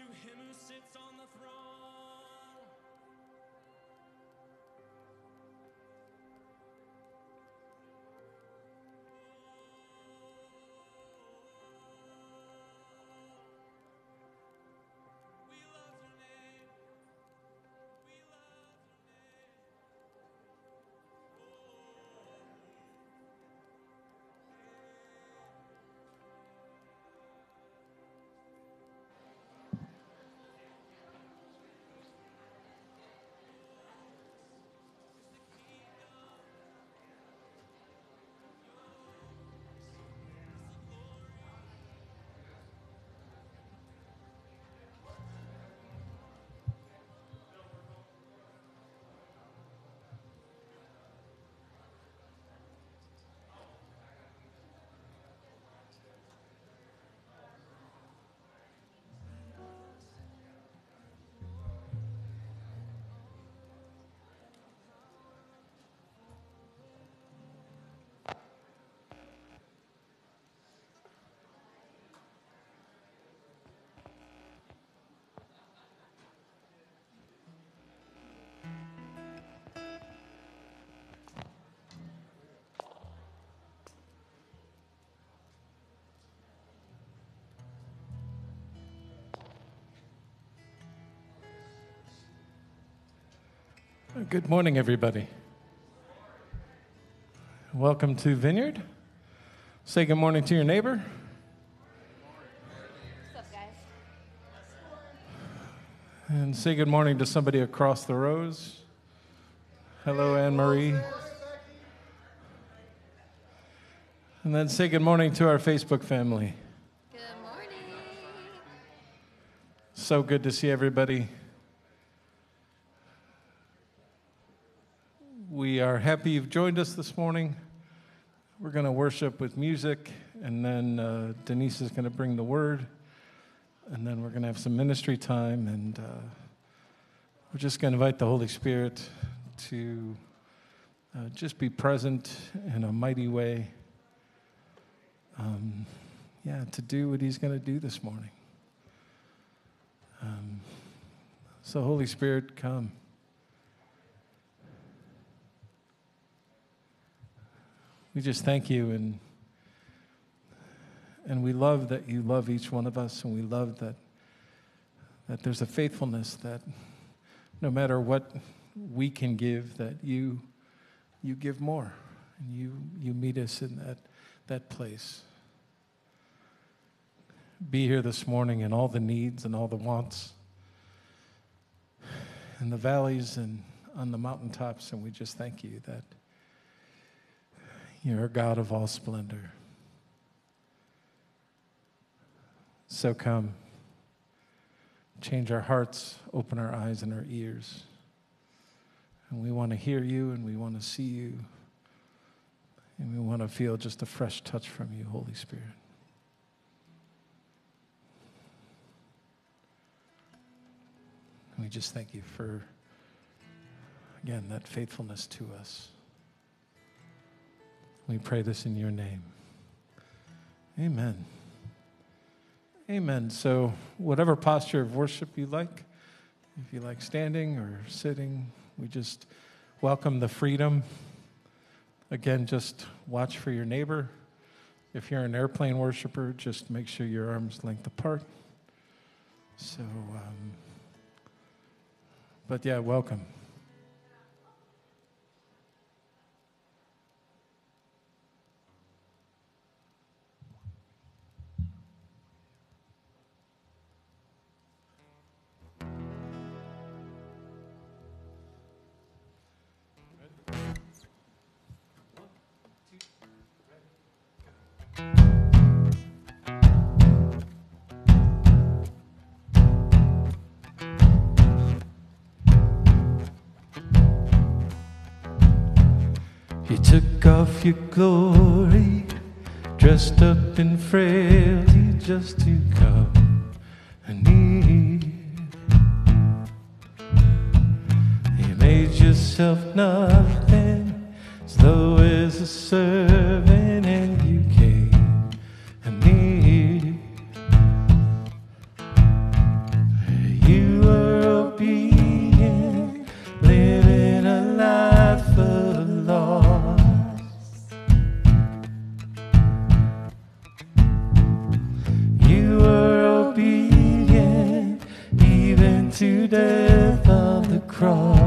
to him who sits on the Good morning, everybody. Welcome to Vineyard. Say good morning to your neighbor. What's up, guys? And say good morning to somebody across the rows. Hello, Anne Marie. And then say good morning to our Facebook family. Good morning. So good to see everybody. We are happy you've joined us this morning. We're going to worship with music, and then uh, Denise is going to bring the word, and then we're going to have some ministry time, and uh, we're just going to invite the Holy Spirit to uh, just be present in a mighty way. Um, yeah, to do what He's going to do this morning. Um, so, Holy Spirit, come. We just thank you and and we love that you love each one of us and we love that that there's a faithfulness that no matter what we can give that you you give more and you you meet us in that that place. Be here this morning in all the needs and all the wants in the valleys and on the mountaintops and we just thank you that you're a God of all splendor. So come, change our hearts, open our eyes and our ears. And we want to hear you and we want to see you. And we want to feel just a fresh touch from you, Holy Spirit. And we just thank you for, again, that faithfulness to us. We pray this in your name. Amen. Amen. So, whatever posture of worship you like, if you like standing or sitting, we just welcome the freedom. Again, just watch for your neighbor. If you're an airplane worshiper, just make sure your arms length apart. So, um, but yeah, welcome. Your glory, dressed up in frailty just to come near. You made yourself nothing, as low as a servant, cross.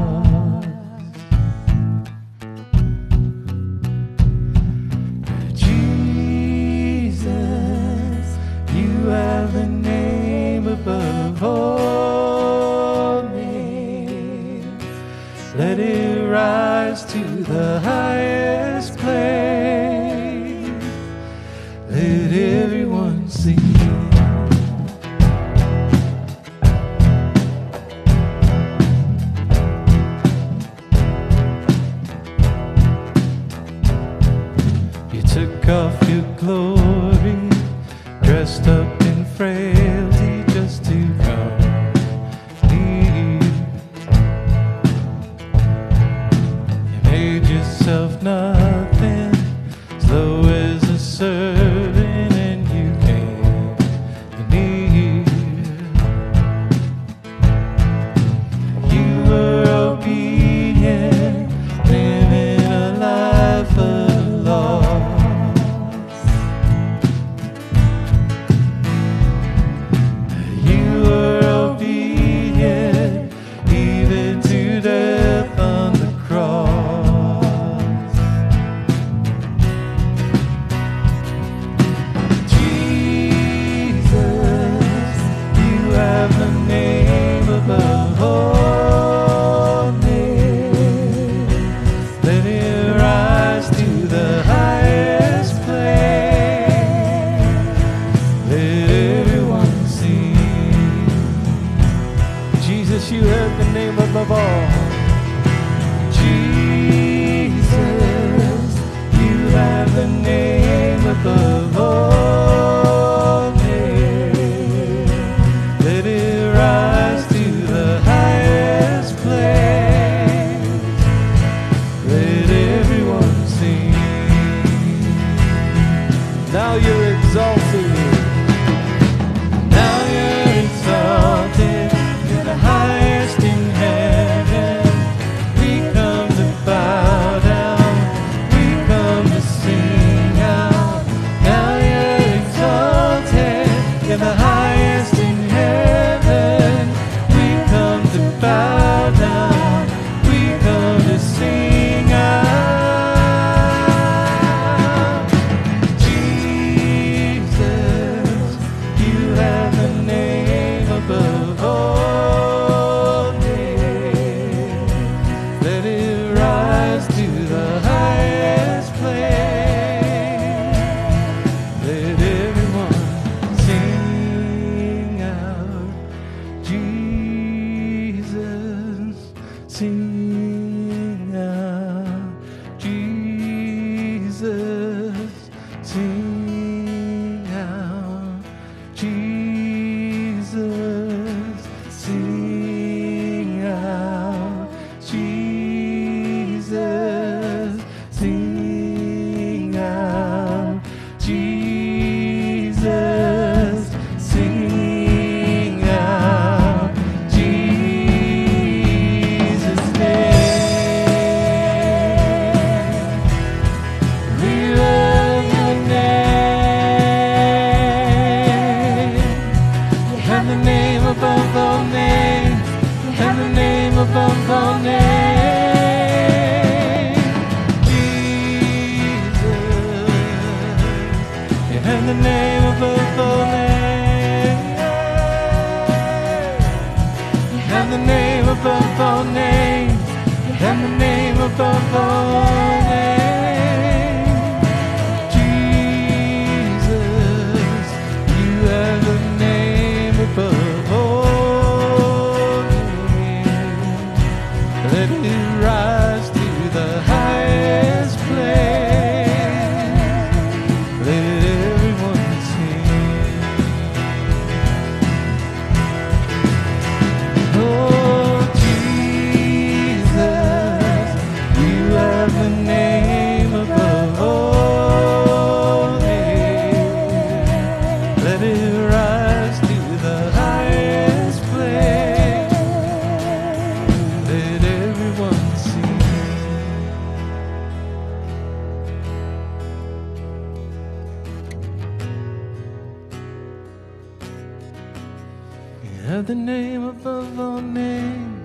Have the name above all names.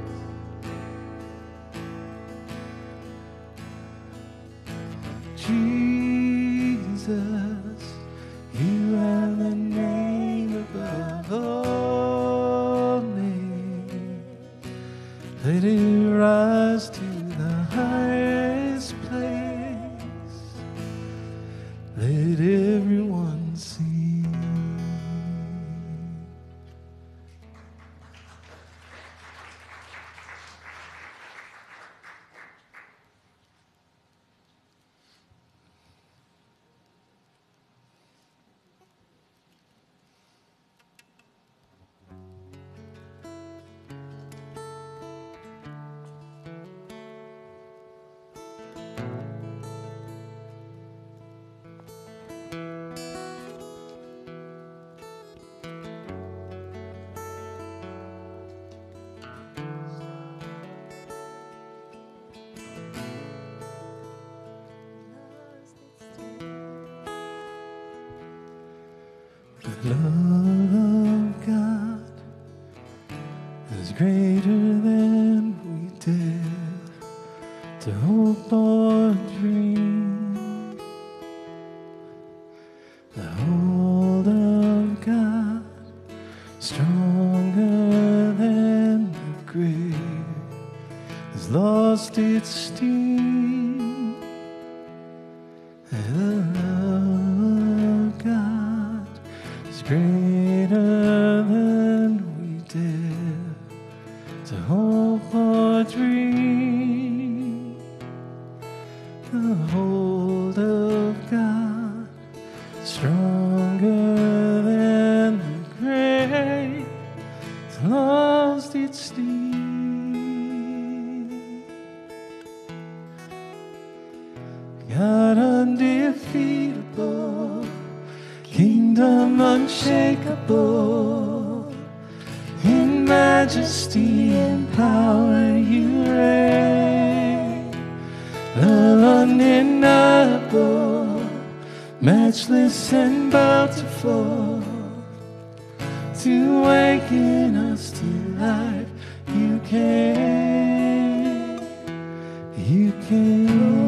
majesty and power you reign. Undeniable, matchless and bountiful. To waken us to life, you came. You came.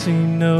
mercy know.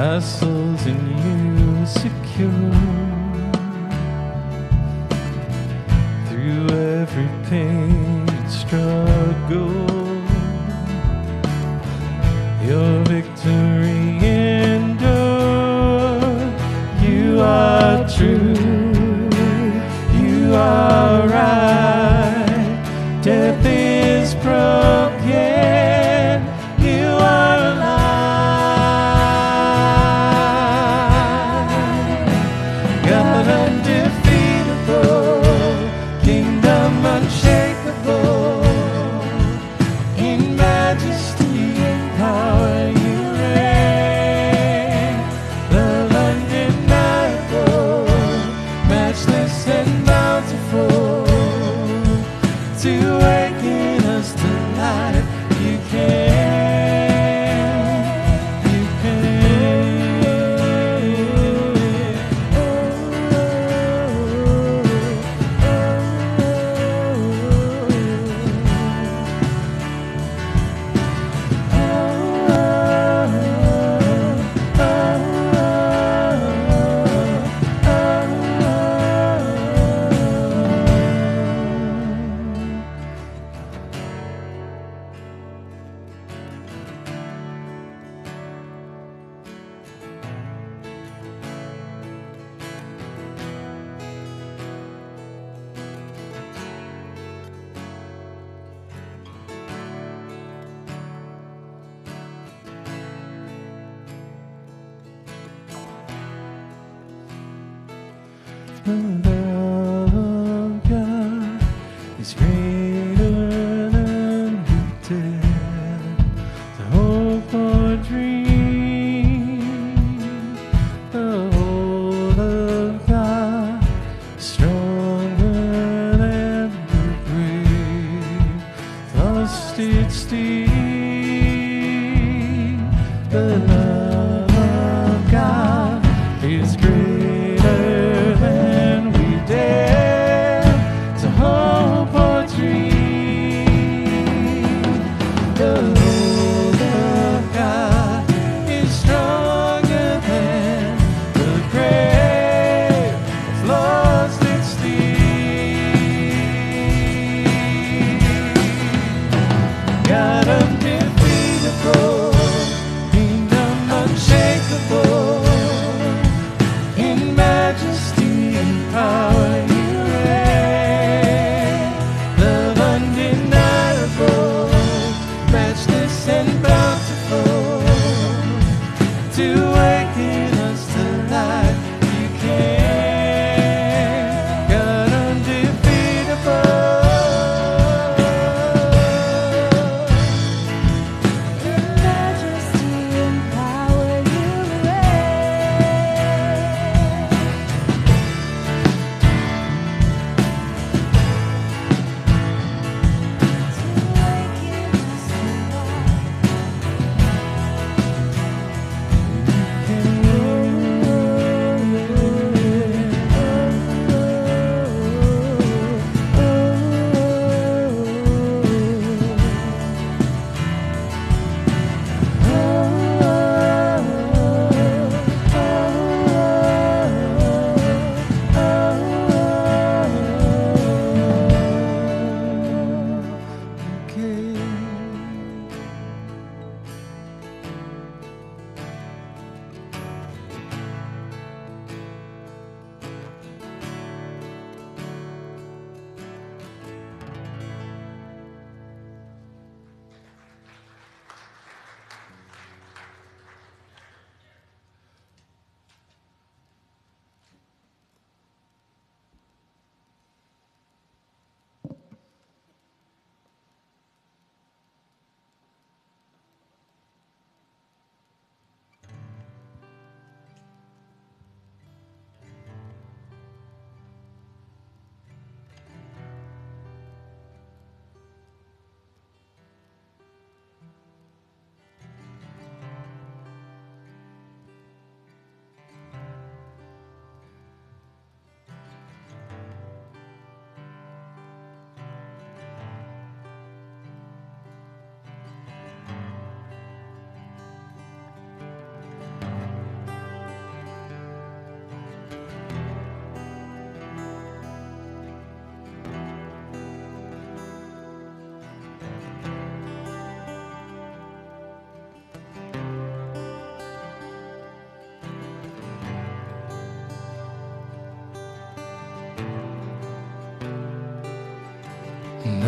Our souls in you secure through every pain and struggle. Your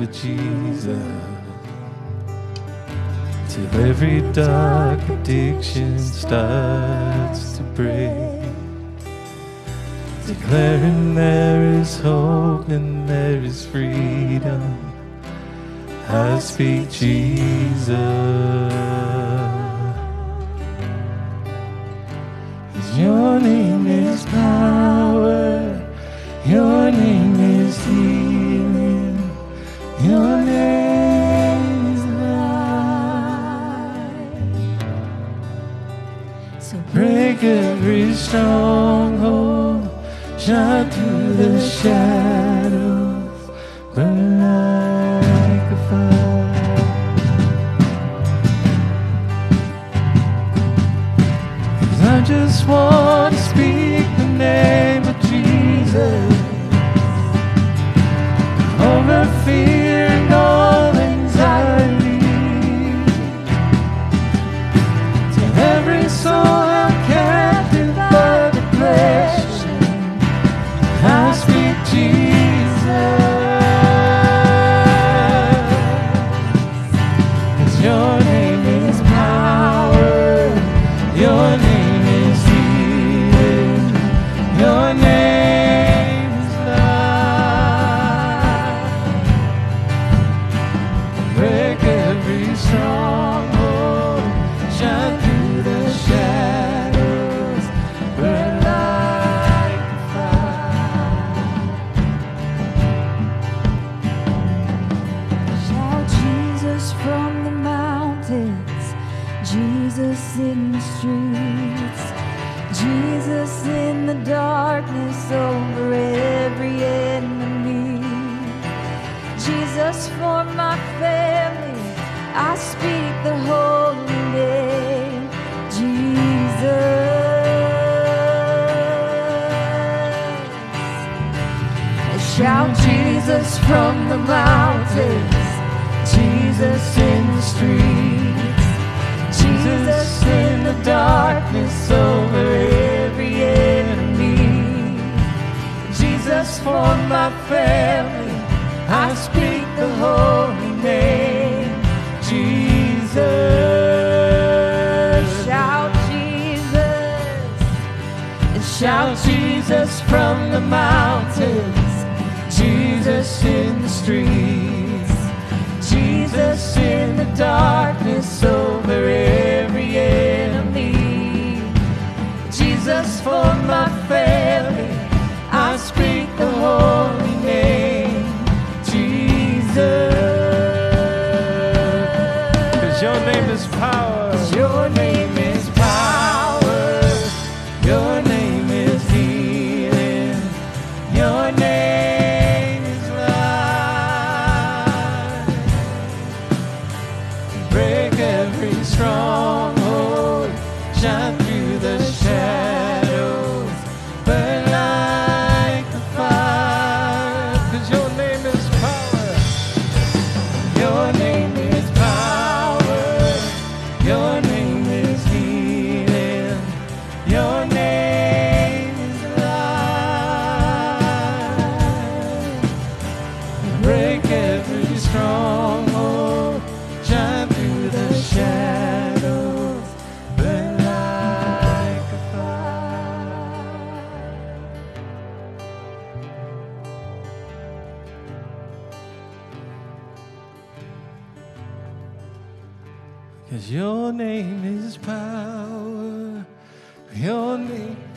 of Jesus till every dark addiction starts to break. Declaring there is hope and there is freedom. I speak Jesus. Your name is power. Your stronghold. Shine through the shadows. Name mountains, Jesus in the streets, Jesus in the darkness over every enemy. Jesus for my family, I speak the holy name, Jesus. Shout Jesus. And shout Jesus from the mountains, Jesus in streets, Jesus in the darkness over every enemy. Jesus for my family, I speak the holy name, Jesus. Cause your name is power. Your name is power. Your name.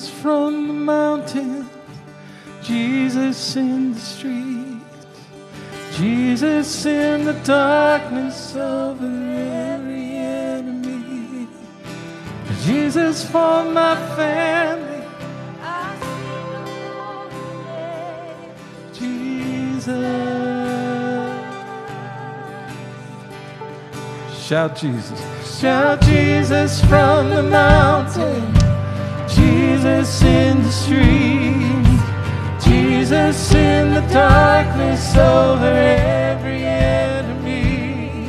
Jesus from the mountains, Jesus in the streets, Jesus in the darkness over every enemy, Jesus for my family, I see the holy name. Jesus. Shout Jesus. Shout Jesus from the mountain. Jesus in the street. Jesus in the darkness over every enemy.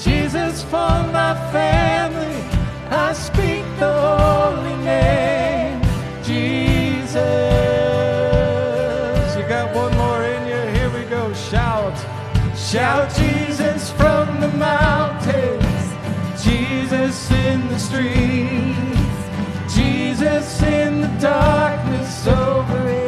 Jesus for my family. I speak the holy name. Jesus. You got one more in you? Here we go. Shout. Shout Jesus from the mountains. Jesus Jesus in the streets, Jesus in the darkness over every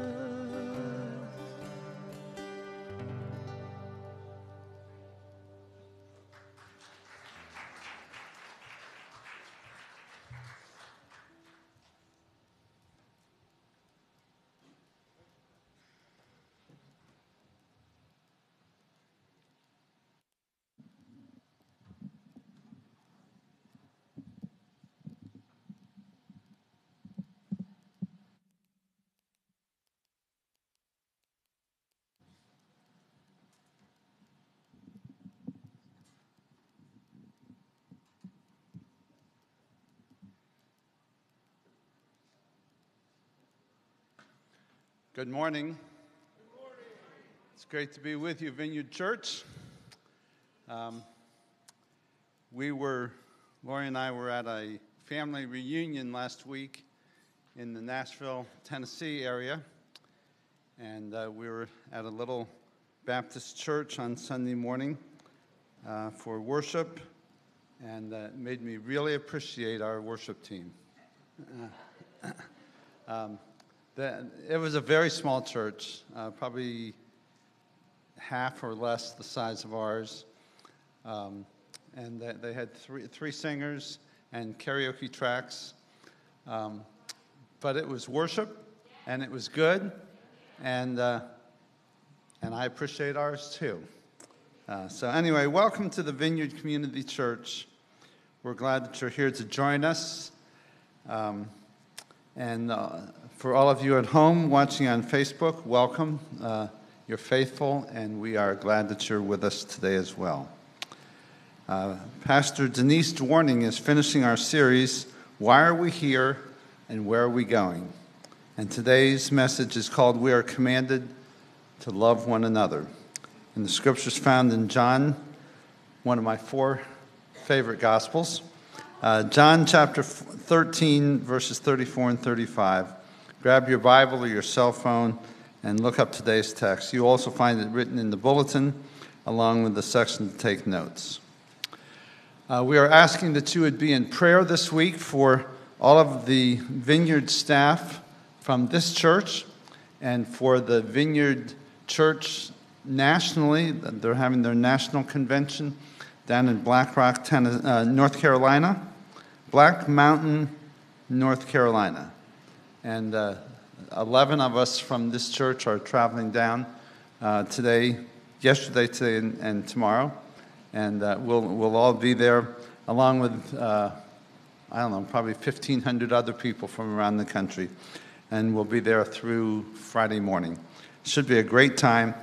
Good morning. It's great to be with you, Vineyard Church. Um, we were, Lori and I were at a family reunion last week in the Nashville, Tennessee area. And uh, we were at a little Baptist church on Sunday morning uh, for worship. And uh, it made me really appreciate our worship team. Um, the, it was a very small church, uh, probably half or less the size of ours. Um, and they, they had three, three singers and karaoke tracks. Um, but it was worship, and it was good, and, uh, and I appreciate ours too. Uh, so, anyway, welcome to the Vineyard Community Church. We're glad that you're here to join us. Um, and uh, for all of you at home watching on Facebook, welcome. Uh, you're faithful, and we are glad that you're with us today as well. Uh, Pastor Denise Dorning is finishing our series, Why Are We Here and Where Are We Going? And today's message is called We Are Commanded to Love One Another. And the scriptures found in John, one of my four favorite gospels. Uh, John chapter 13, verses 34 and 35. Grab your Bible or your cell phone and look up today's text. You also find it written in the bulletin along with the section to take notes. Uh, we are asking that you would be in prayer this week for all of the vineyard staff from this church and for the vineyard church nationally. They're having their national convention down in Black Rock, uh, North Carolina. Black Mountain, North Carolina. And uh, 11 of us from this church are traveling down uh, today, yesterday, today, and, and tomorrow. And uh, we'll, we'll all be there along with uh, I don't know, probably 1,500 other people from around the country. And we'll be there through Friday morning. Should be a great time.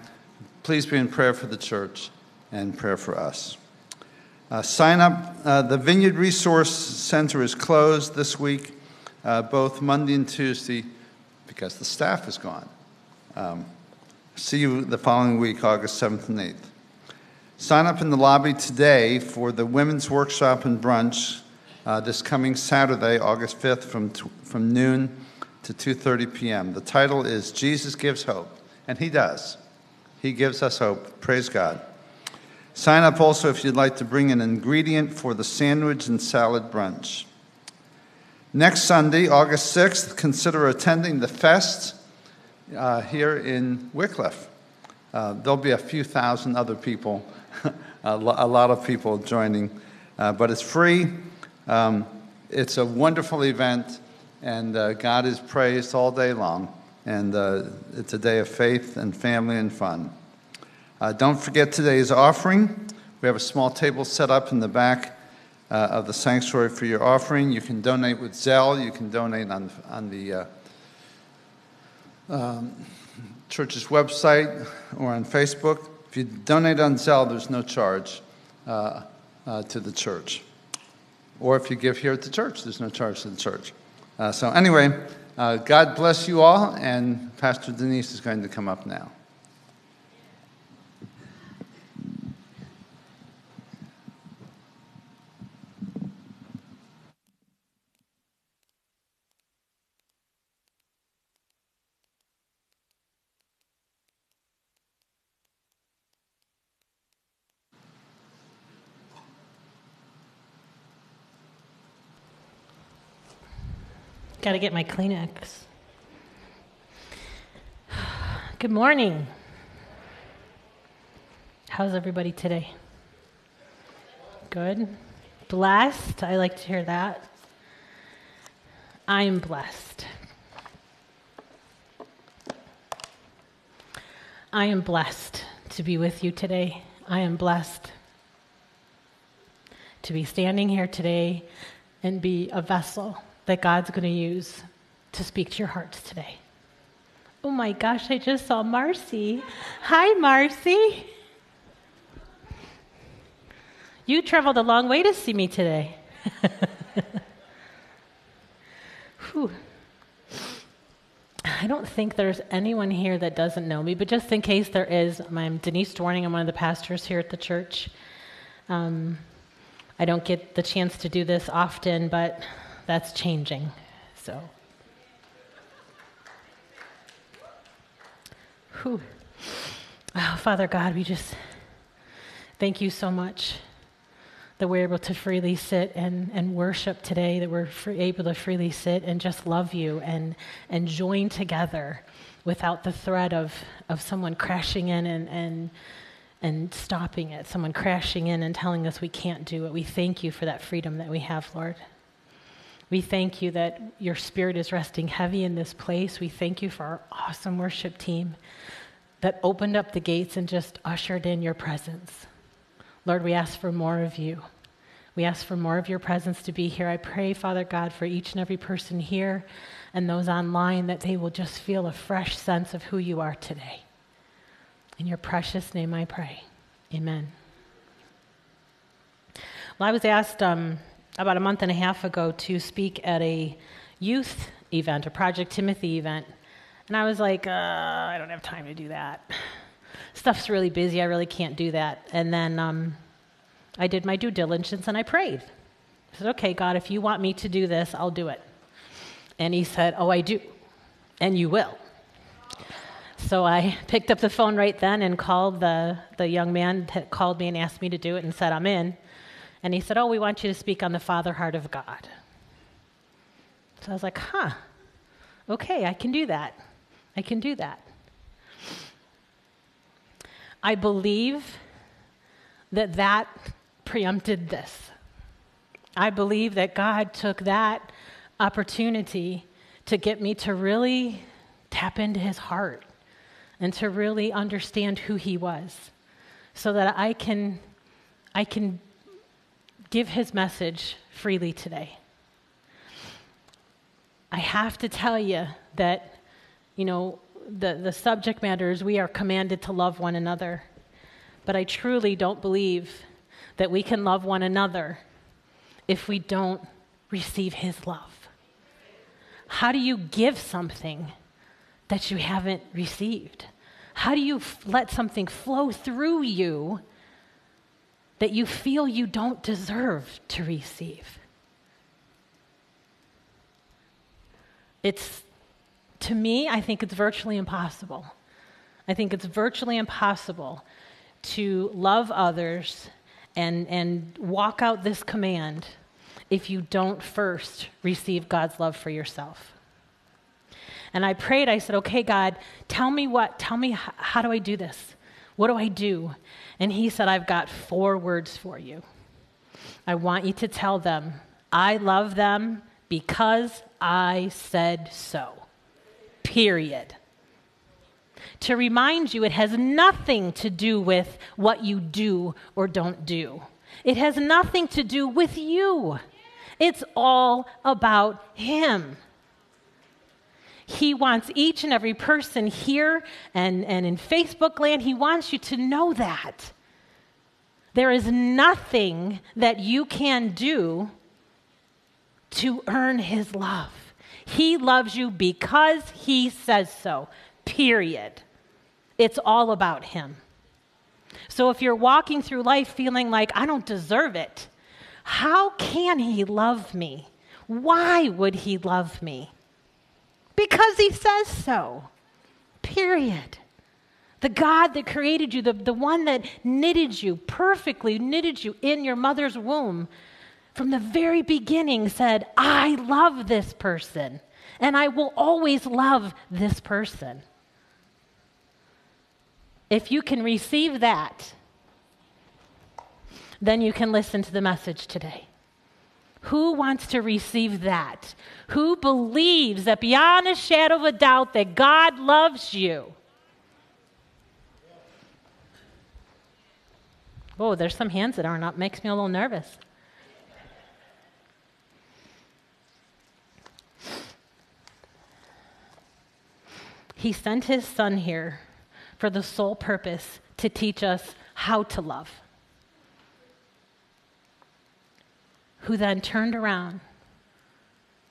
Please be in prayer for the church and prayer for us. Uh, sign up. Uh, the Vineyard Resource Center is closed this week, uh, both Monday and Tuesday, because the staff is gone. Um, see you the following week, August 7th and 8th. Sign up in the lobby today for the women's workshop and brunch uh, this coming Saturday, August 5th, from, t- from noon to 2:30 p.m. The title is Jesus Gives Hope, and He does. He gives us hope. Praise God. Sign up also if you'd like to bring an ingredient for the sandwich and salad brunch. Next Sunday, August 6th, consider attending the fest uh, here in Wickliffe. Uh, there'll be a few thousand other people, a, lo- a lot of people joining, uh, but it's free. Um, it's a wonderful event, and uh, God is praised all day long. And uh, it's a day of faith and family and fun. Uh, don't forget today's offering. We have a small table set up in the back uh, of the sanctuary for your offering. You can donate with Zelle. You can donate on, on the uh, um, church's website or on Facebook. If you donate on Zelle, there's no charge uh, uh, to the church. Or if you give here at the church, there's no charge to the church. Uh, so, anyway, uh, God bless you all, and Pastor Denise is going to come up now. Got to get my Kleenex. Good morning. How's everybody today? Good? Blessed? I like to hear that. I'm blessed. I am blessed to be with you today. I am blessed to be standing here today and be a vessel that God's going to use to speak to your hearts today. Oh my gosh, I just saw Marcy. Hi, Marcy. You traveled a long way to see me today. Whew. I don't think there's anyone here that doesn't know me, but just in case there is, I'm Denise Dorning. I'm one of the pastors here at the church. Um, I don't get the chance to do this often, but that's changing. So, Whew. Oh, Father God, we just thank you so much that we're able to freely sit and, and worship today, that we're free, able to freely sit and just love you and, and join together without the threat of, of someone crashing in and, and, and stopping it, someone crashing in and telling us we can't do it. We thank you for that freedom that we have, Lord. We thank you that your spirit is resting heavy in this place. We thank you for our awesome worship team that opened up the gates and just ushered in your presence. Lord, we ask for more of you. We ask for more of your presence to be here. I pray, Father God, for each and every person here and those online that they will just feel a fresh sense of who you are today. In your precious name I pray. Amen. Well, I was asked um, about a month and a half ago to speak at a youth event, a Project Timothy event. And I was like, uh, I don't have time to do that. Stuff's really busy. I really can't do that. And then um, I did my due diligence and I prayed. I said, okay, God, if you want me to do this, I'll do it. And he said, oh, I do. And you will. So I picked up the phone right then and called the, the young man that called me and asked me to do it and said, I'm in. And he said, Oh, we want you to speak on the Father heart of God. So I was like, Huh, okay, I can do that. I can do that. I believe that that preempted this. I believe that God took that opportunity to get me to really tap into his heart and to really understand who he was so that I can I can give his message freely today. I have to tell you that, you know, the, the subject matter is we are commanded to love one another. But I truly don't believe that we can love one another if we don't receive His love. How do you give something that you haven't received? How do you f- let something flow through you that you feel you don't deserve to receive? It's, to me, I think it's virtually impossible. I think it's virtually impossible to love others and, and walk out this command if you don't first receive God's love for yourself. And I prayed, I said, okay, God, tell me what, tell me how, how do I do this? What do I do? And He said, I've got four words for you. I want you to tell them, I love them because I said so. Period. To remind you, it has nothing to do with what you do or don't do. It has nothing to do with you. It's all about Him. He wants each and every person here and, and in Facebook land, He wants you to know that. There is nothing that you can do to earn His love. He loves you because He says so, period. It's all about Him. So if you're walking through life feeling like, I don't deserve it, how can He love me? Why would He love me? Because He says so, period. The God that created you, the, the one that knitted you, perfectly knitted you in your mother's womb, from the very beginning said, I love this person, and I will always love this person. If you can receive that, then you can listen to the message today. Who wants to receive that? Who believes that beyond a shadow of a doubt that God loves you? Whoa, there's some hands that aren't up. Makes me a little nervous. He sent his son here for the sole purpose to teach us how to love. Who then turned around,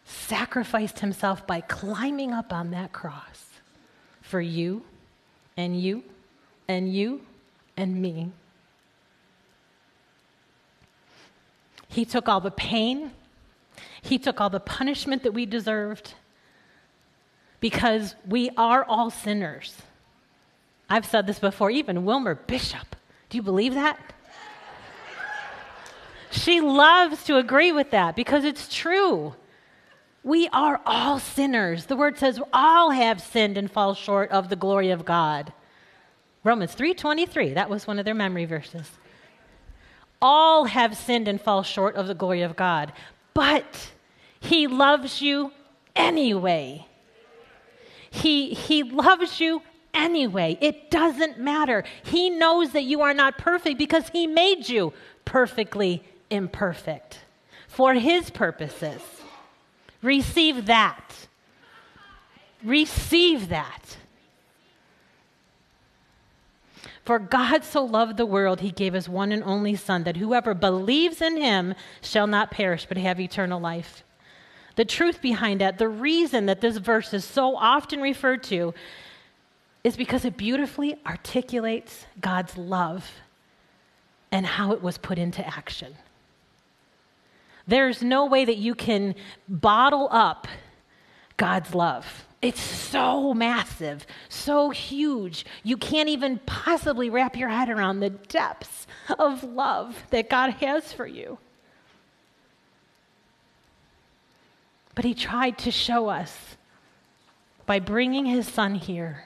sacrificed himself by climbing up on that cross for you and you and you and me. He took all the pain, he took all the punishment that we deserved because we are all sinners. I've said this before, even Wilmer Bishop. Do you believe that? She loves to agree with that because it's true. We are all sinners. The word says all have sinned and fall short of the glory of God. Romans 3:23, that was one of their memory verses. All have sinned and fall short of the glory of God, but he loves you anyway. He, he loves you anyway. It doesn't matter. He knows that you are not perfect because He made you perfectly imperfect for His purposes. Receive that. Receive that. For God so loved the world, he gave his one and only Son, that whoever believes in him shall not perish, but have eternal life. The truth behind that, the reason that this verse is so often referred to, is because it beautifully articulates God's love and how it was put into action. There's no way that you can bottle up God's love. It's so massive, so huge. You can't even possibly wrap your head around the depths of love that God has for you. But He tried to show us by bringing His Son here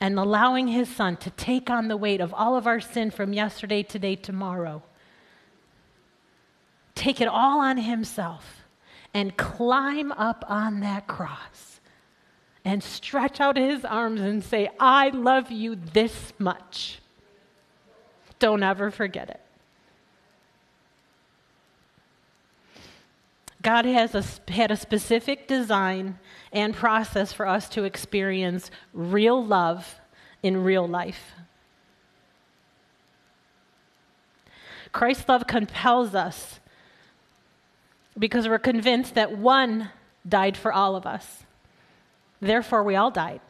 and allowing His Son to take on the weight of all of our sin from yesterday, today, tomorrow. Take it all on Himself and climb up on that cross and stretch out His arms and say, I love you this much. Don't ever forget it. God has a, had a specific design and process for us to experience real love in real life. Christ's love compels us because we're convinced that one died for all of us. Therefore, we all died.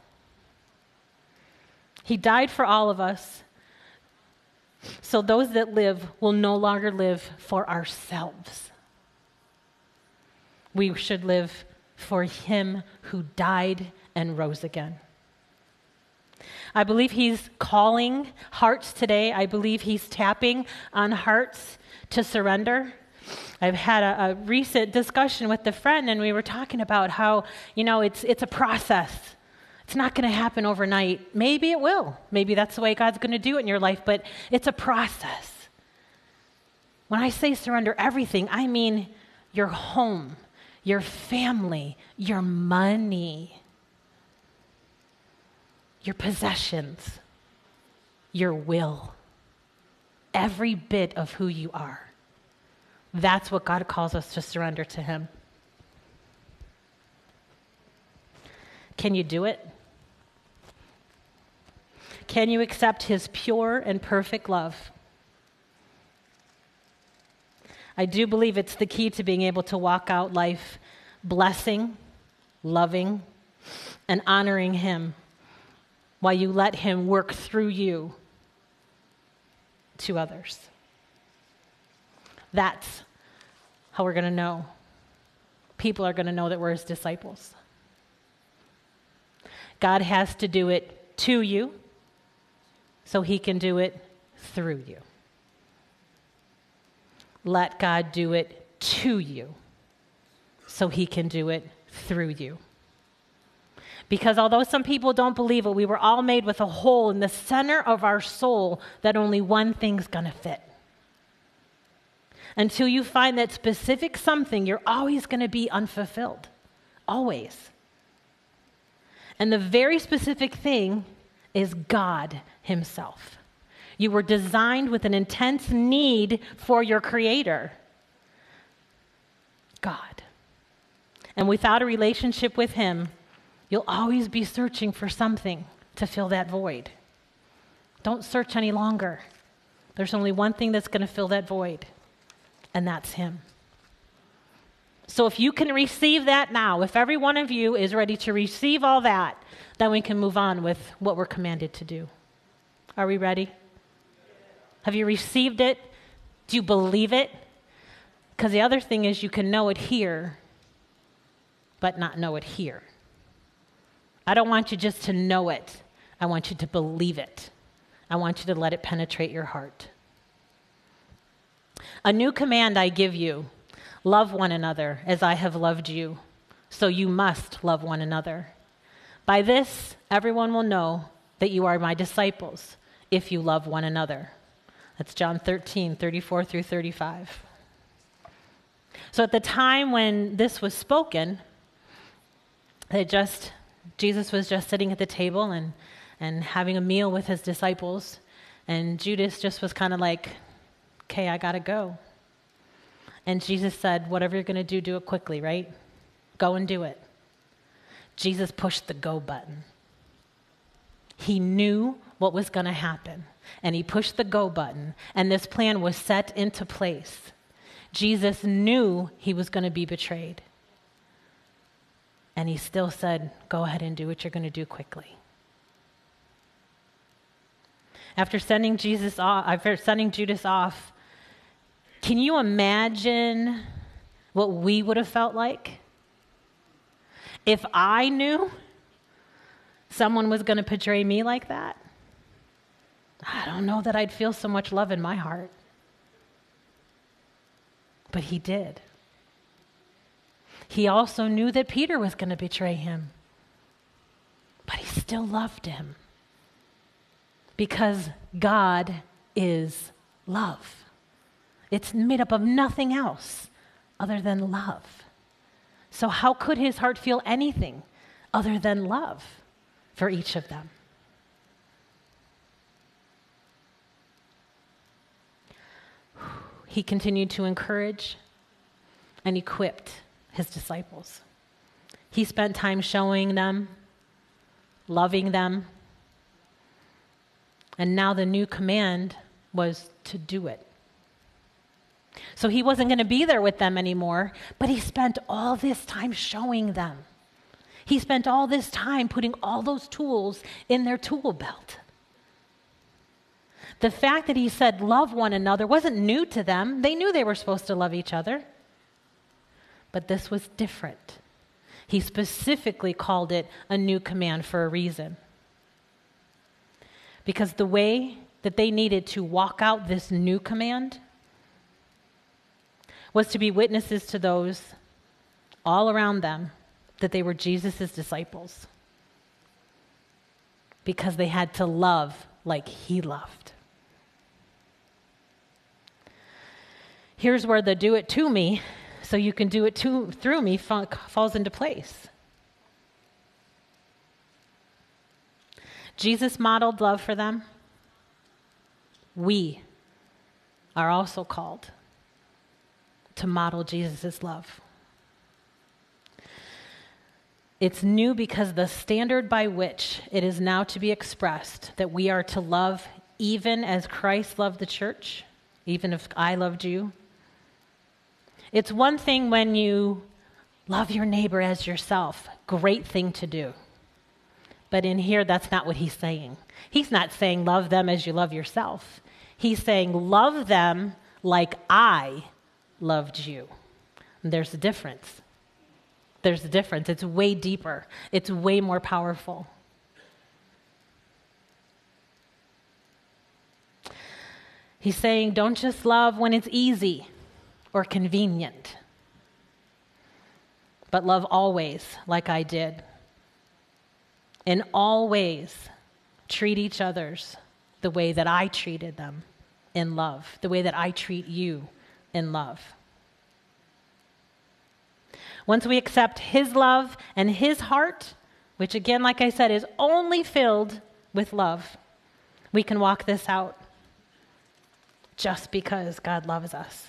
He died for all of us. So those that live will no longer live for ourselves. We should live for him who died and rose again. I believe he's calling hearts today. I believe he's tapping on hearts to surrender. I've had a, a, recent discussion with a friend, and we were talking about how, you know, it's, it's a process. It's not going to happen overnight. Maybe it will. Maybe that's the way God's going to do it in your life, but it's a process. When I say surrender everything, I mean your home, your family, your money, your possessions, your will, every bit of who you are. That's what God calls us to surrender to Him. Can you do it? Can you accept His pure and perfect love? I do believe it's the key to being able to walk out life blessing, loving, and honoring Him while you let Him work through you to others. That's how we're going to know. People are going to know that we're His disciples. God has to do it to you so He can do it through you. Let God do it to you so He can do it through you. Because although some people don't believe it, we were all made with a hole in the center of our soul that only one thing's going to fit. Until you find that specific something, you're always going to be unfulfilled. Always. And the very specific thing is God Himself. You were designed with an intense need for your Creator, God. And without a relationship with Him, you'll always be searching for something to fill that void. Don't search any longer. There's only one thing that's going to fill that void, and that's Him. So if you can receive that now, if every one of you is ready to receive all that, then we can move on with what we're commanded to do. Are we ready? Have you received it? Do you believe it? Because the other thing is, you can know it here, but not know it here. I don't want you just to know it, I want you to believe it. I want you to let it penetrate your heart. A new command I give you love one another as I have loved you. So you must love one another. By this, everyone will know that you are my disciples if you love one another. That's John 13, 34 through 35. So at the time when this was spoken, they just Jesus was just sitting at the table and, and having a meal with his disciples, and Judas just was kind of like, okay, I gotta go. And Jesus said, whatever you're gonna do, do it quickly, right? Go and do it. Jesus pushed the go button. He knew what was going to happen, and he pushed the go button, and this plan was set into place. Jesus knew he was going to be betrayed. And he still said, Go ahead and do what you're going to do quickly. After sending Jesus off, after sending Judas off, can you imagine what we would have felt like? If I knew someone was going to betray me like that, I don't know that I'd feel so much love in my heart. But he did. He also knew that Peter was going to betray him. But he still loved him. Because God is love. It's made up of nothing else other than love. So, how could his heart feel anything other than love for each of them? He continued to encourage and equipped his disciples. He spent time showing them, loving them, and now the new command was to do it. So he wasn't going to be there with them anymore, but he spent all this time showing them. He spent all this time putting all those tools in their tool belt. The fact that he said, Love one another, wasn't new to them. They knew they were supposed to love each other. But this was different. He specifically called it a new command for a reason. Because the way that they needed to walk out this new command was to be witnesses to those all around them that they were Jesus' disciples. Because they had to love like he loved. Here's where the do it to me, so you can do it to, through me, fa- falls into place. Jesus modeled love for them. We are also called to model Jesus' love. It's new because the standard by which it is now to be expressed that we are to love even as Christ loved the church, even if I loved you. It's one thing when you love your neighbor as yourself, great thing to do. But in here, that's not what he's saying. He's not saying love them as you love yourself. He's saying love them like I loved you. And there's a difference. There's a difference. It's way deeper, it's way more powerful. He's saying, don't just love when it's easy or convenient, but love always, like I did. In all ways, treat each others the way that I treated them in love, the way that I treat you in love. Once we accept His love and His heart, which again, like I said, is only filled with love, we can walk this out just because God loves us.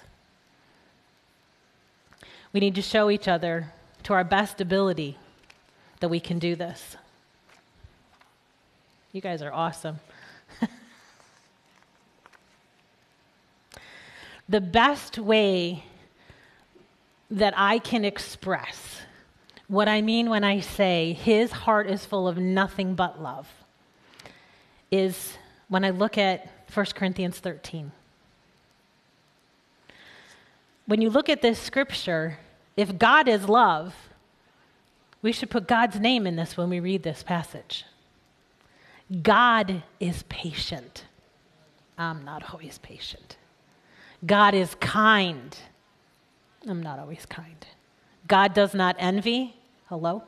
We need to show each other to our best ability that we can do this. You guys are awesome. The best way that I can express what I mean when I say his heart is full of nothing but love is when I look at 1 Corinthians 13. When you look at this scripture, if God is love, we should put God's name in this when we read this passage. God is patient. I'm not always patient. God is kind. I'm not always kind. God does not envy. Hello?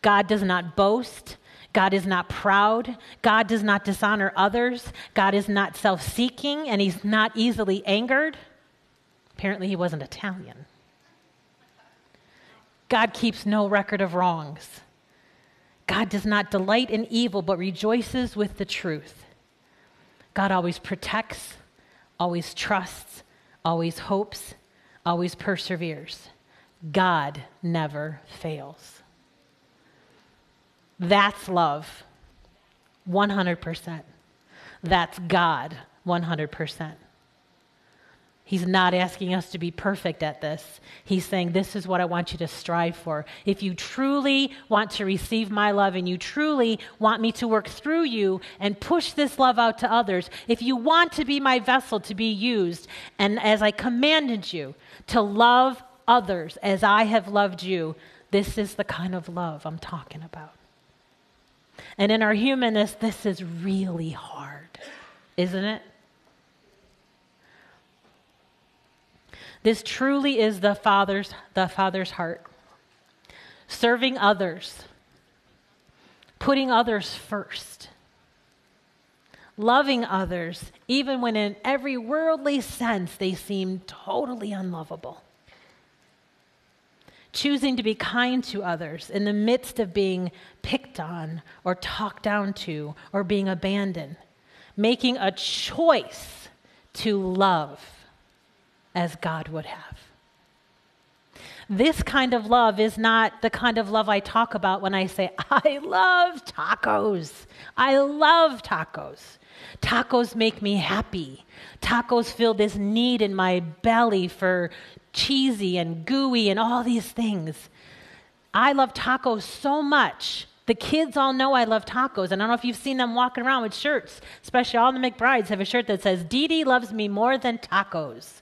God does not boast. God is not proud. God does not dishonor others. God is not self seeking, and he's not easily angered. Apparently, he wasn't Italian. God keeps no record of wrongs. God does not delight in evil, but rejoices with the truth. God always protects, always trusts, always hopes, always perseveres. God never fails. That's love, 100%. That's God, 100%. He's not asking us to be perfect at this. He's saying, This is what I want you to strive for. If you truly want to receive my love and you truly want me to work through you and push this love out to others, if you want to be my vessel to be used, and as I commanded you to love others as I have loved you, this is the kind of love I'm talking about. And in our humanness, this is really hard, isn't it? This truly is the Father's, the Father's heart. Serving others, putting others first, loving others, even when in every worldly sense they seem totally unlovable. Choosing to be kind to others in the midst of being picked on or talked down to or being abandoned. Making a choice to love as God would have. This kind of love is not the kind of love I talk about when I say, I love tacos. I love tacos. Tacos make me happy. Tacos fill this need in my belly for cheesy and gooey and all these things. I love tacos so much. The kids all know I love tacos. And I don't know if you've seen them walking around with shirts, especially all the McBrides have a shirt that says, Dee Dee loves me more than tacos.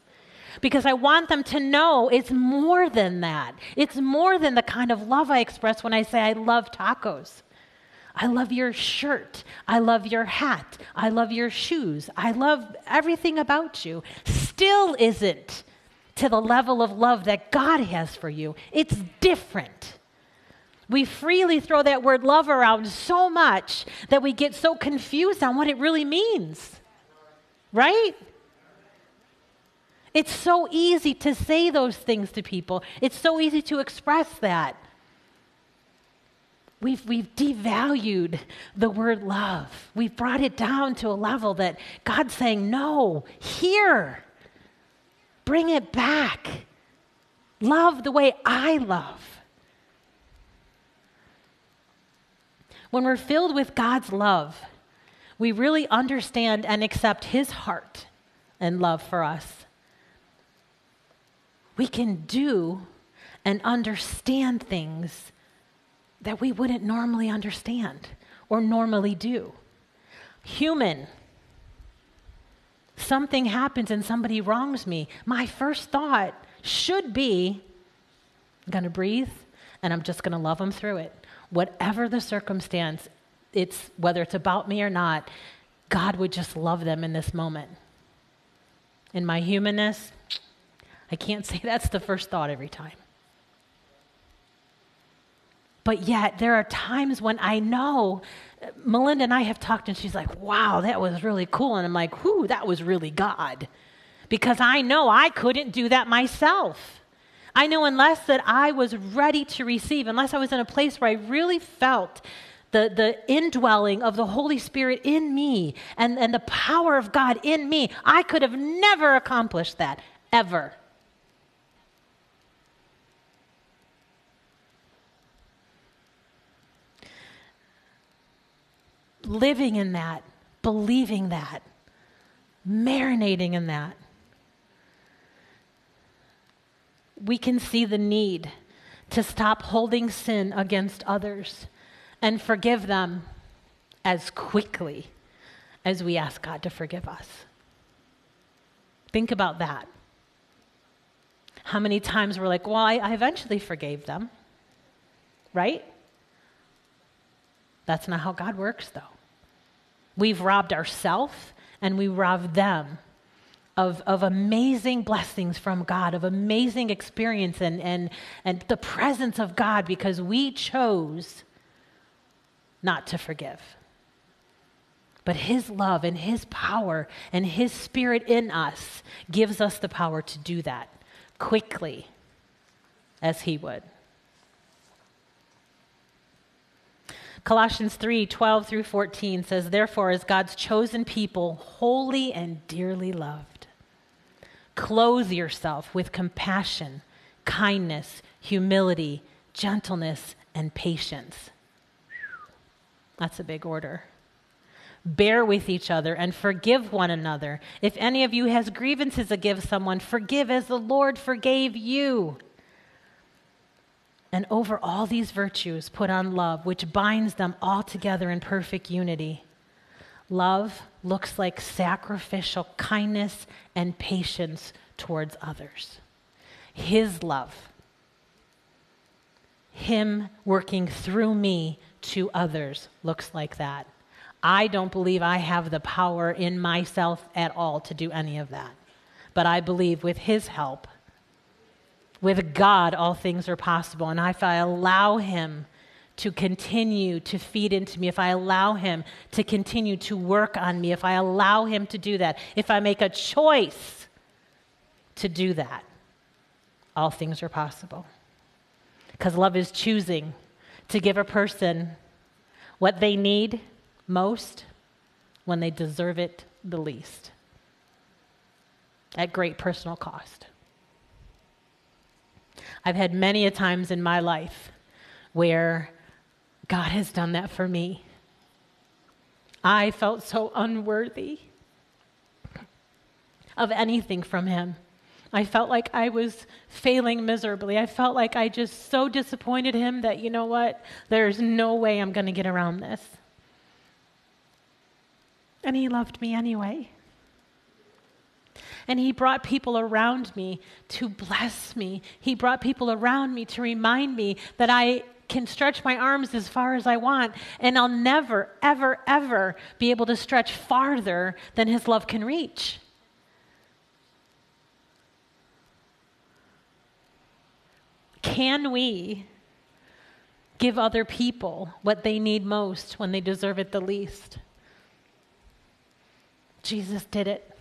Because I want them to know it's more than that. It's more than the kind of love I express when I say I love tacos. I love your shirt. I love your hat. I love your shoes. I love everything about you. Still isn't to the level of love that God has for you. It's different. We freely throw that word love around so much that we get so confused on what it really means. Right? It's so easy to say those things to people. It's so easy to express that. We've, we've devalued the word love. We've brought it down to a level that God's saying, no, here, bring it back. Love the way I love. When we're filled with God's love, we really understand and accept His heart and love for us. We can do and understand things that we wouldn't normally understand or normally do. Human. Something happens and somebody wrongs me. My first thought should be I'm going to breathe and I'm just going to love them through it. Whatever the circumstance, it's whether it's about me or not, God would just love them in this moment. In my humanness, I can't say that's the first thought every time. But yet, there are times when I know Melinda and I have talked, and she's like, wow, that was really cool. And I'm like, whoo, that was really God. Because I know I couldn't do that myself. I know unless that I was ready to receive, unless I was in a place where I really felt the, the indwelling of the Holy Spirit in me and, and the power of God in me, I could have never accomplished that, ever. Living in that, believing that, marinating in that. We can see the need to stop holding sin against others and forgive them as quickly as we ask God to forgive us. Think about that. How many times we're like, well, I, I eventually forgave them, right? That's not how God works, though. We've robbed ourselves and we robbed them of, of amazing blessings from God, of amazing experience and, and, and the presence of God because we chose not to forgive. But His love and His power and His Spirit in us gives us the power to do that quickly as He would. Colossians 3 12 through 14 says, Therefore, as God's chosen people, holy and dearly loved, clothe yourself with compassion, kindness, humility, gentleness, and patience. That's a big order. Bear with each other and forgive one another. If any of you has grievances against someone, forgive as the Lord forgave you. And over all these virtues, put on love, which binds them all together in perfect unity. Love looks like sacrificial kindness and patience towards others. His love, Him working through me to others, looks like that. I don't believe I have the power in myself at all to do any of that. But I believe with His help, with God, all things are possible. And if I allow Him to continue to feed into me, if I allow Him to continue to work on me, if I allow Him to do that, if I make a choice to do that, all things are possible. Because love is choosing to give a person what they need most when they deserve it the least at great personal cost. I've had many a times in my life where God has done that for me. I felt so unworthy of anything from Him. I felt like I was failing miserably. I felt like I just so disappointed Him that, you know what, there's no way I'm going to get around this. And He loved me anyway. And he brought people around me to bless me. He brought people around me to remind me that I can stretch my arms as far as I want, and I'll never, ever, ever be able to stretch farther than his love can reach. Can we give other people what they need most when they deserve it the least? Jesus did it.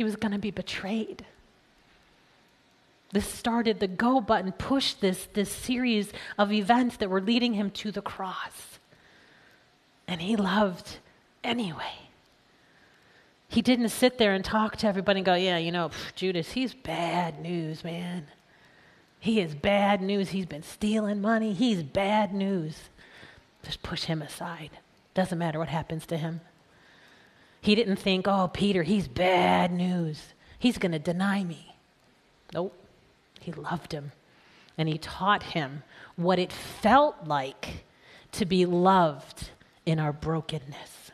He was going to be betrayed. This started the go button, pushed this, this series of events that were leading him to the cross. And he loved anyway. He didn't sit there and talk to everybody and go, Yeah, you know, pff, Judas, he's bad news, man. He is bad news. He's been stealing money. He's bad news. Just push him aside. Doesn't matter what happens to him. He didn't think, oh, Peter, he's bad news. He's going to deny me. Nope. He loved him. And he taught him what it felt like to be loved in our brokenness.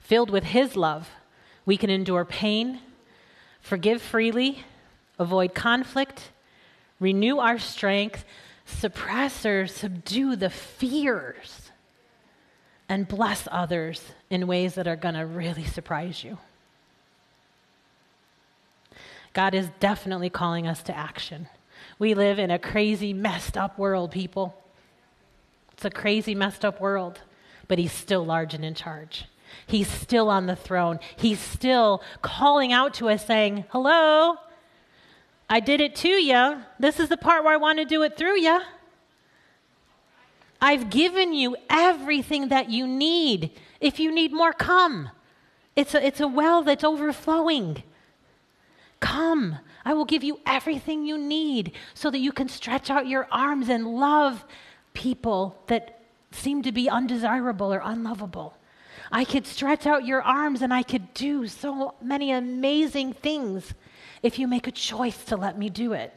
Filled with his love, we can endure pain, forgive freely, avoid conflict, renew our strength, suppress or subdue the fears, and bless others in ways that are going to really surprise you. God is definitely calling us to action. We live in a crazy, messed up world, people. It's a crazy, messed up world, but He's still large and in charge. He's still on the throne. He's still calling out to us, saying, Hello, I did it to you. This is the part where I want to do it through you. I've given you everything that you need. If you need more, come. It's a, it's a well that's overflowing. Come. I will give you everything you need so that you can stretch out your arms and love people that seem to be undesirable or unlovable. I could stretch out your arms and I could do so many amazing things if you make a choice to let me do it.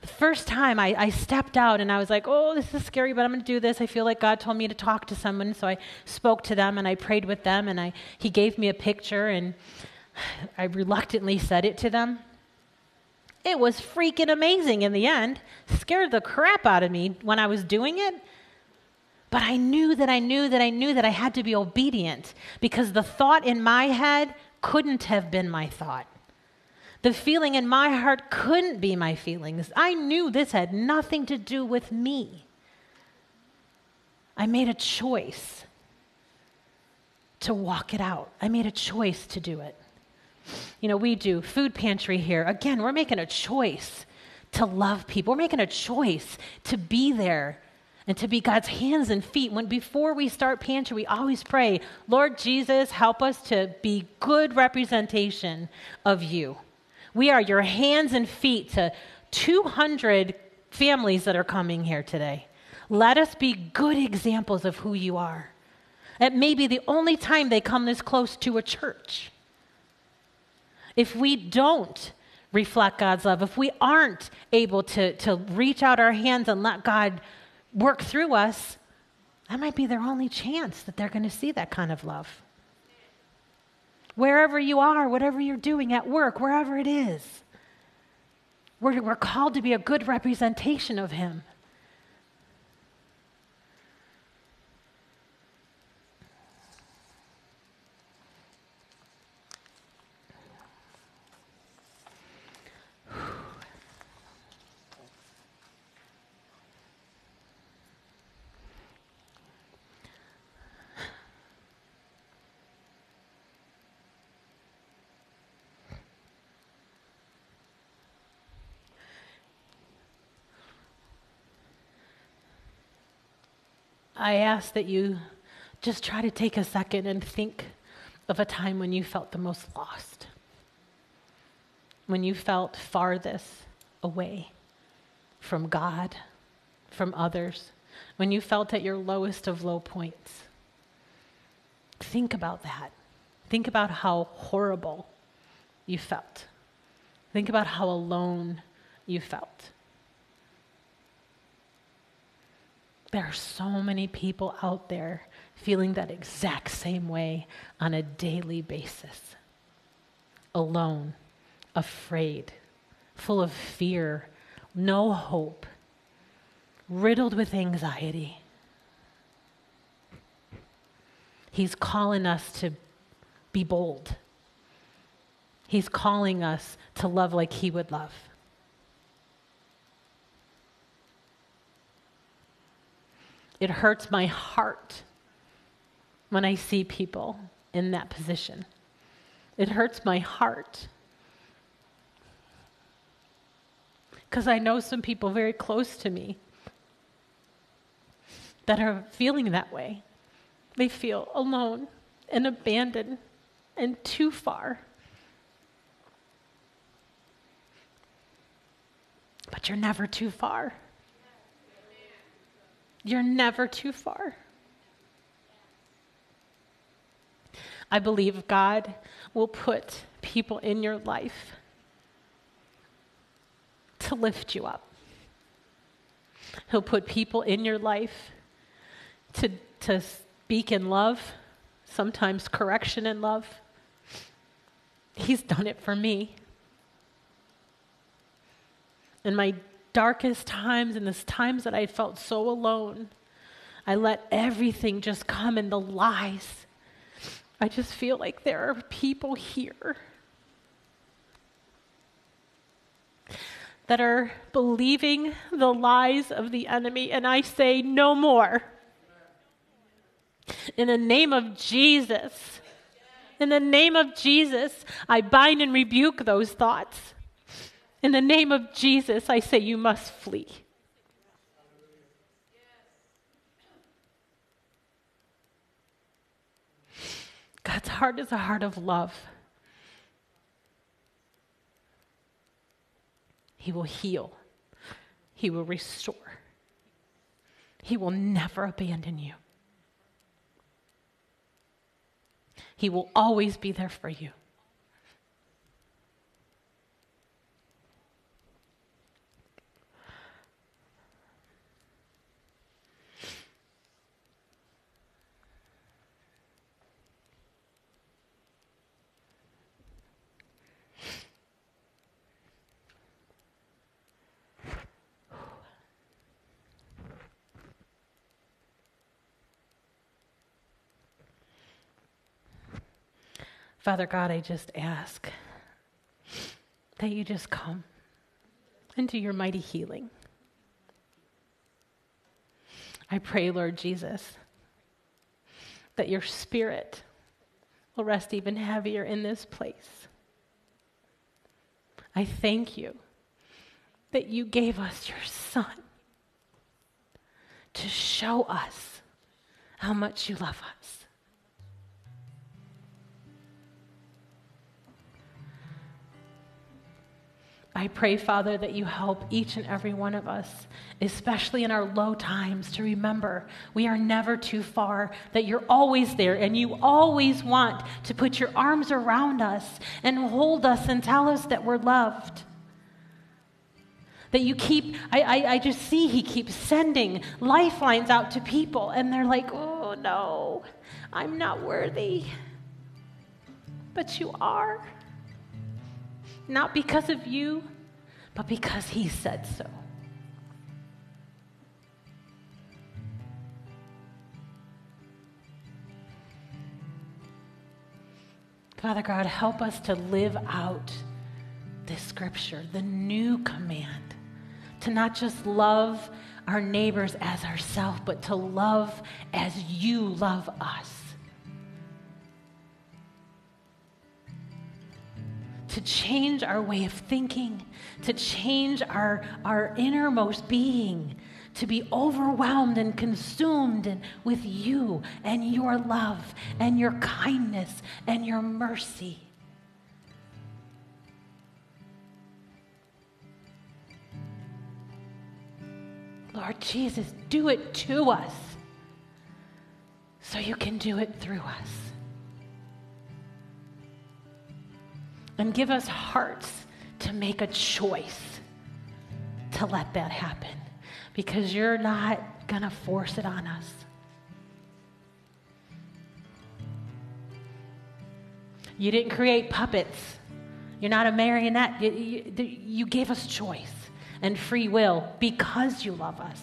The first time I, I stepped out and I was like, oh, this is scary, but I'm going to do this. I feel like God told me to talk to someone. So I spoke to them and I prayed with them and I, He gave me a picture and I reluctantly said it to them. It was freaking amazing in the end. Scared the crap out of me when I was doing it. But I knew that I knew that I knew that I had to be obedient because the thought in my head couldn't have been my thought. The feeling in my heart couldn't be my feelings. I knew this had nothing to do with me. I made a choice to walk it out. I made a choice to do it. You know, we do food pantry here. Again, we're making a choice to love people. We're making a choice to be there and to be God's hands and feet. When before we start pantry, we always pray, Lord Jesus, help us to be good representation of you. We are your hands and feet to 200 families that are coming here today. Let us be good examples of who you are. It may be the only time they come this close to a church. If we don't reflect God's love, if we aren't able to, to reach out our hands and let God work through us, that might be their only chance that they're going to see that kind of love wherever you are, whatever you're doing at work, wherever it is. We're, we're called to be a good representation of Him. I ask that you just try to take a second and think of a time when you felt the most lost, when you felt farthest away from God, from others, when you felt at your lowest of low points. Think about that. Think about how horrible you felt. Think about how alone you felt. There are so many people out there feeling that exact same way on a daily basis. Alone, afraid, full of fear, no hope, riddled with anxiety. He's calling us to be bold. He's calling us to love like He would love. It hurts my heart when I see people in that position. It hurts my heart. Because I know some people very close to me that are feeling that way. They feel alone and abandoned and too far. But you're never too far. You're never too far. I believe God will put people in your life to lift you up. He'll put people in your life to, to speak in love, sometimes correction in love. He's done it for me. And my darkest times, and the times that I felt so alone, I let everything just come in the lies. I just feel like there are people here that are believing the lies of the enemy, and I say, no more. In the name of Jesus, in the name of Jesus, I bind and rebuke those thoughts. In the name of Jesus, I say you must flee. God's heart is a heart of love. He will heal, He will restore, He will never abandon you. He will always be there for you. Father God, I just ask that you just come into your mighty healing. I pray, Lord Jesus, that your spirit will rest even heavier in this place. I thank you that you gave us your son to show us how much you love us. I pray, Father, that you help each and every one of us, especially in our low times, to remember we are never too far, that you're always there, and you always want to put your arms around us and hold us and tell us that we're loved. That you keep, I, I, I just see he keeps sending lifelines out to people, and they're like, oh no, I'm not worthy. But you are. Not because of you, but because He said so. Father God, help us to live out this scripture, the new command, to not just love our neighbors as ourselves, but to love as you love us. To change our way of thinking, to change our, our innermost being, to be overwhelmed and consumed and, with you and your love and your kindness and your mercy. Lord Jesus, do it to us so you can do it through us. And give us hearts to make a choice to let that happen because you're not going to force it on us. You didn't create puppets. You're not a marionette. You, you, you gave us choice and free will because you love us.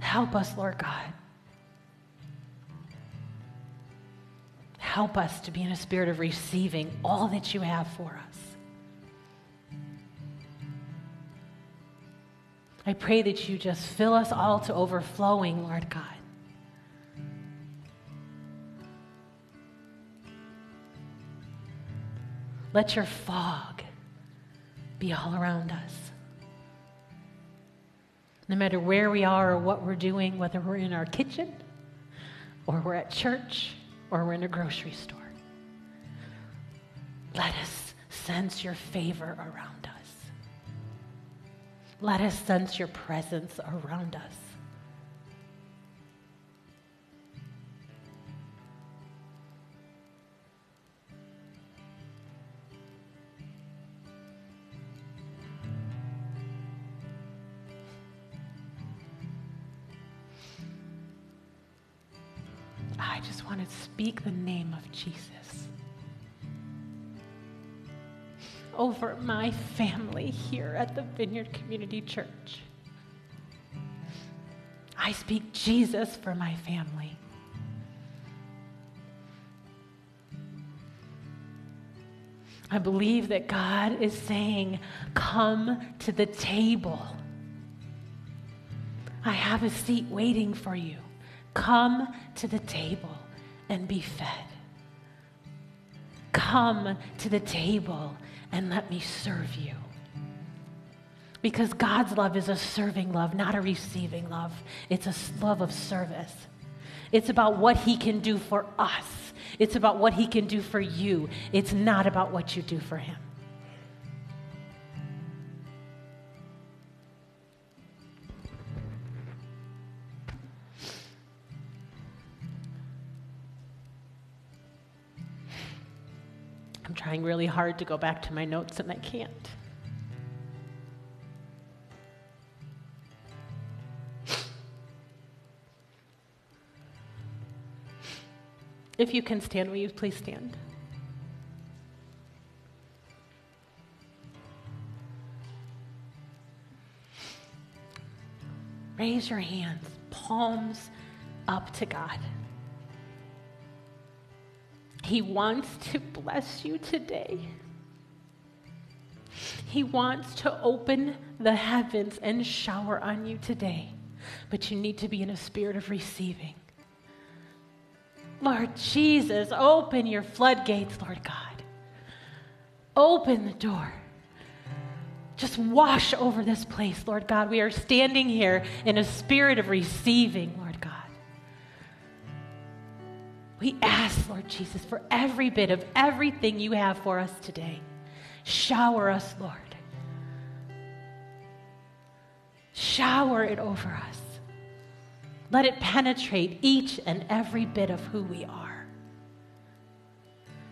Help us, Lord God. Help us to be in a spirit of receiving all that you have for us. I pray that you just fill us all to overflowing, Lord God. Let your fog be all around us. No matter where we are or what we're doing, whether we're in our kitchen or we're at church or we're in a grocery store, let us sense your favor around us. Let us sense your presence around us. Speak the name of Jesus over my family here at the Vineyard Community Church. I speak Jesus for my family. I believe that God is saying, Come to the table. I have a seat waiting for you. Come to the table and be fed. Come to the table and let me serve you. Because God's love is a serving love, not a receiving love. It's a love of service. It's about what He can do for us, it's about what He can do for you. It's not about what you do for Him. Trying really hard to go back to my notes and I can't. If you can stand, will you please stand? Raise your hands, palms up to God. He wants to bless you today. He wants to open the heavens and shower on you today. But you need to be in a spirit of receiving. Lord Jesus, open your floodgates, Lord God. Open the door. Just wash over this place, Lord God. We are standing here in a spirit of receiving. We ask, Lord Jesus, for every bit of everything you have for us today. Shower us, Lord. Shower it over us. Let it penetrate each and every bit of who we are.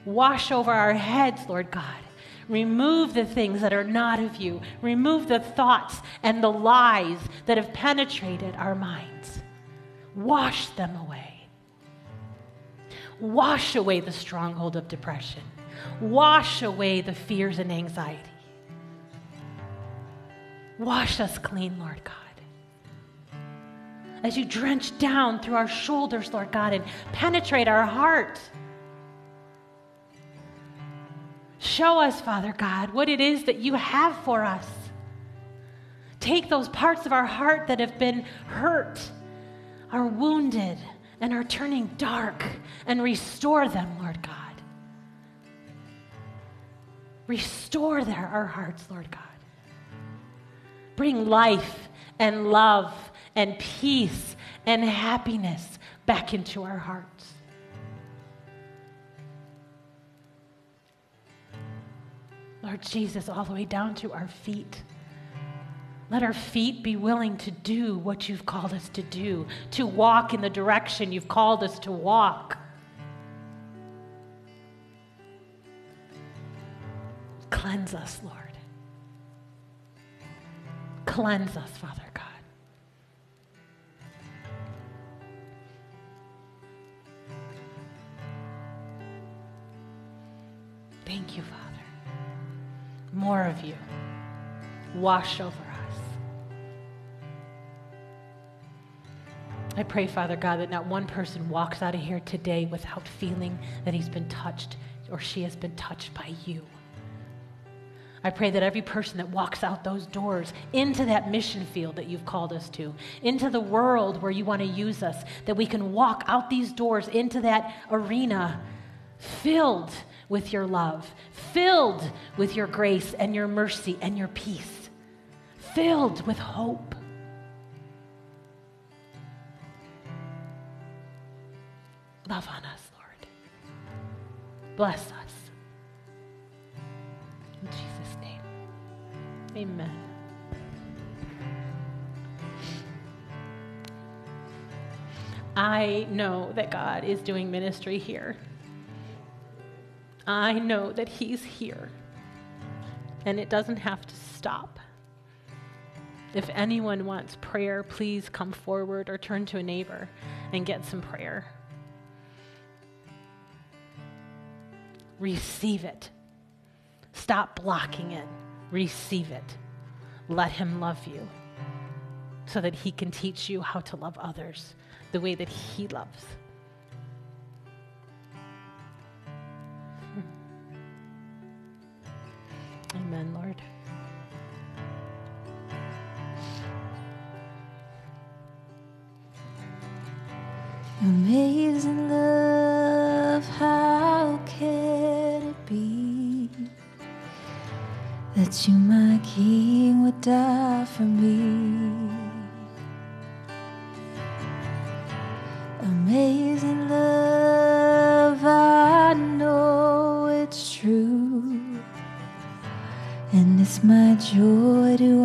Wash over our heads, Lord God. Remove the things that are not of you. Remove the thoughts and the lies that have penetrated our minds. Wash them away. Wash away the stronghold of depression. Wash away the fears and anxiety. Wash us clean, Lord God. As you drench down through our shoulders, Lord God, and penetrate our heart. Show us, Father God, what it is that you have for us. Take those parts of our heart that have been hurt, are wounded, and are turning dark, and restore them, Lord God. Restore their, our hearts, Lord God. Bring life and love and peace and happiness back into our hearts. Lord Jesus, all the way down to our feet. Let our feet be willing to do what you've called us to do, to walk in the direction you've called us to walk. Cleanse us, Lord. Cleanse us, Father God. Thank you, Father. More of you. Wash over I pray, Father God, that not one person walks out of here today without feeling that he's been touched or she has been touched by you. I pray that every person that walks out those doors into that mission field that you've called us to, into the world where you want to use us, that we can walk out these doors into that arena filled with your love, filled with your grace and your mercy and your peace, filled with hope. Love on us, Lord. Bless us. In Jesus' name. Amen. I know that God is doing ministry here. I know that He's here. And it doesn't have to stop. If anyone wants prayer, please come forward or turn to a neighbor and get some prayer. Receive it. Stop blocking it. Receive it. Let Him love you so that He can teach you how to love others the way that He loves. Hmm. Amen, Lord. Amazing love, that you, my King, would die for me? Amazing love, I know it's true, and it's my joy to